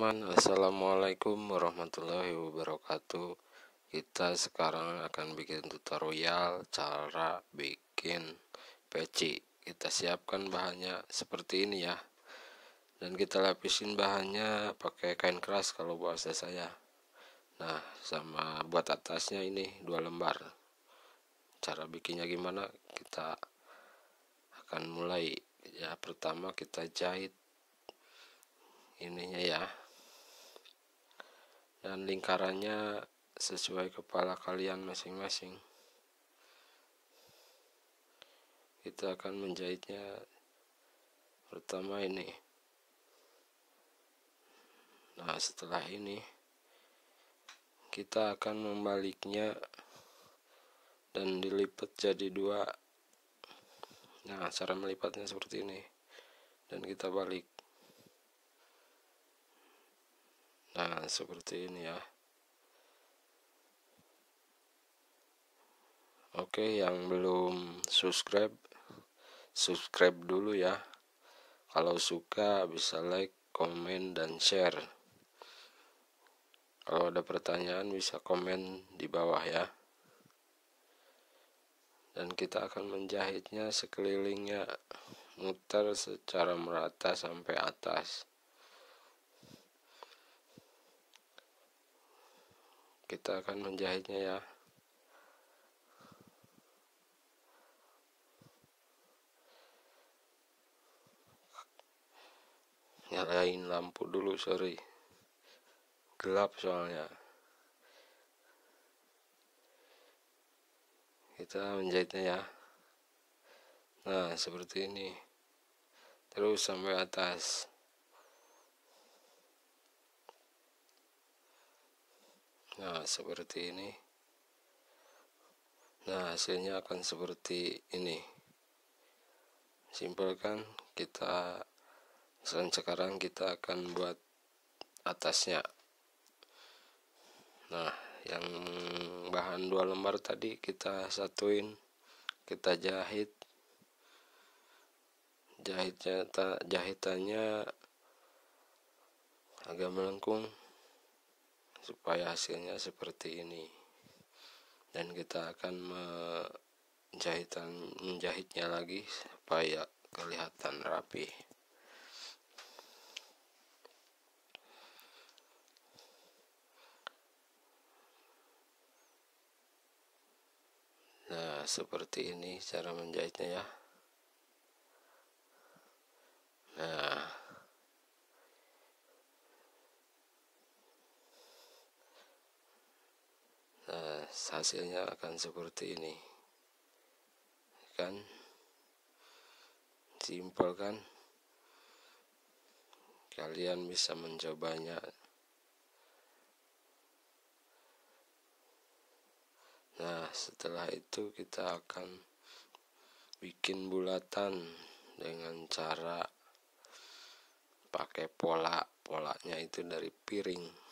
teman-teman. Assalamualaikum warahmatullahi wabarakatuh. Kita sekarang akan bikin tutorial cara bikin peci. Kita siapkan bahannya seperti ini ya. Dan kita lapisin bahannya pakai kain keras kalau bahasa saya. Nah sama buat atasnya ini dua lembar. Cara bikinnya gimana? Kita akan mulai. Ya pertama kita jahit ininya ya dan lingkarannya sesuai kepala kalian masing-masing. Kita akan menjahitnya pertama ini. Nah setelah ini kita akan membaliknya dan dilipat jadi dua. Nah cara melipatnya seperti ini. Dan kita balik nah seperti ini ya. Oke yang belum subscribe subscribe dulu ya. Kalau suka bisa like komen dan share. Kalau ada pertanyaan bisa komen di bawah ya. Dan kita akan menjahitnya sekelilingnya muter secara merata sampai atas kita akan menjahitnya ya. Nyalain lampu dulu sorry. Gelap soalnya. Kita menjahitnya ya. Nah seperti ini. Terus sampai atas nah seperti ini. Nah hasilnya akan seperti ini. Simpel kan kita sekarang kita akan buat atasnya. Nah yang bahan dua lembar tadi kita satuin kita jahit. Jahitnya jahitannya agak melengkung supaya hasilnya seperti ini. Dan kita akan menjahitan menjahitnya lagi supaya kelihatan rapi. Nah seperti ini cara menjahitnya ya. Nah nah hasilnya akan seperti ini. Kan? Simpel kan? Kalian bisa mencobanya. Nah setelah itu kita akan bikin bulatan dengan cara pakai pola polanya itu dari piring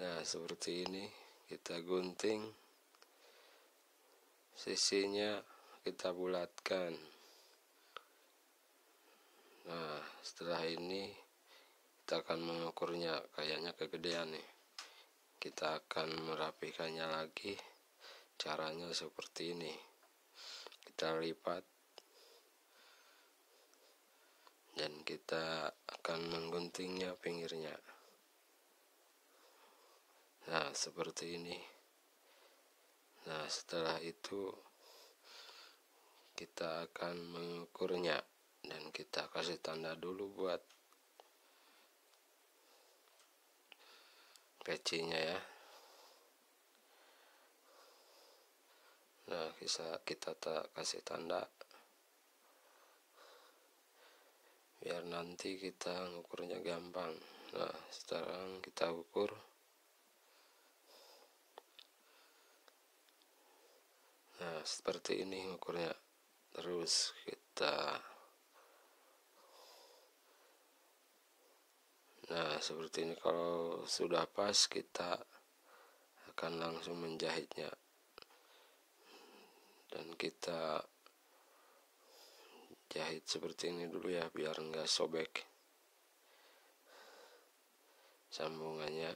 nah seperti ini kita gunting. Sisinya kita bulatkan. Nah setelah ini kita akan mengukurnya. Kayaknya kegedean nih. Kita akan merapikannya lagi. Caranya seperti ini. Kita lipat. Dan kita akan mengguntingnya pinggirnya nah seperti ini. Nah setelah itu kita akan mengukurnya dan kita kasih tanda dulu buat pecinya ya. Nah bisa kita tak kasih tanda. Biar nanti kita ngukurnya gampang. Nah sekarang kita ukur nah seperti ini ukurnya terus kita nah seperti ini. Kalau sudah pas kita akan langsung menjahitnya. Dan kita jahit seperti ini dulu ya biar enggak sobek sambungannya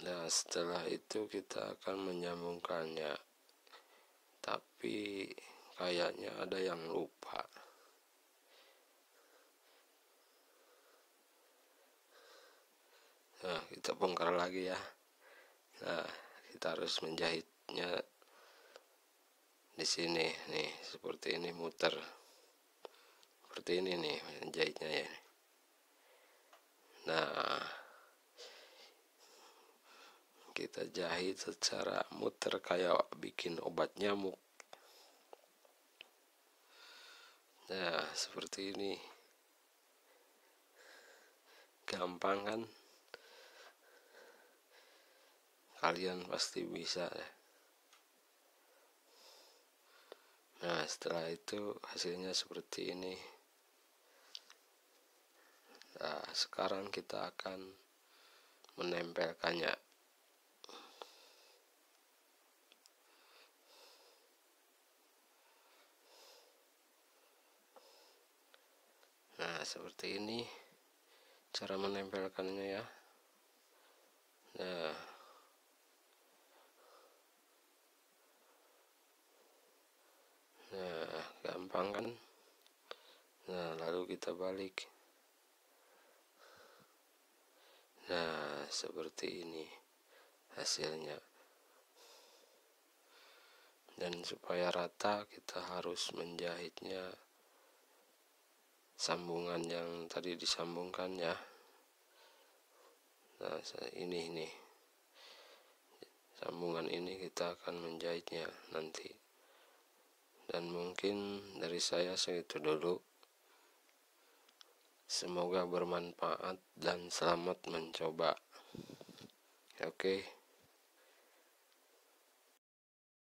Nah setelah itu kita akan menyambungkannya. Tapi kayaknya ada yang lupa. Nah kita bongkar lagi ya. Nah kita harus menjahitnya di sini. Nih seperti ini muter. Seperti ini nih menjahitnya ya nah kita jahit secara muter kayak bikin obat nyamuk. Nah seperti ini. Gampang kan? Kalian pasti bisa ya. Nah setelah itu hasilnya seperti ini. Nah sekarang kita akan menempelkannya nah seperti ini cara menempelkannya ya. Nah. Nah gampang kan? Nah lalu kita balik. Nah seperti ini hasilnya. Dan supaya rata kita harus menjahitnya sambungan yang tadi disambungkan ya. Nah ini ini sambungan ini kita akan menjahitnya nanti. Dan mungkin dari saya segitu dulu. Semoga bermanfaat dan selamat mencoba. Oke. okay.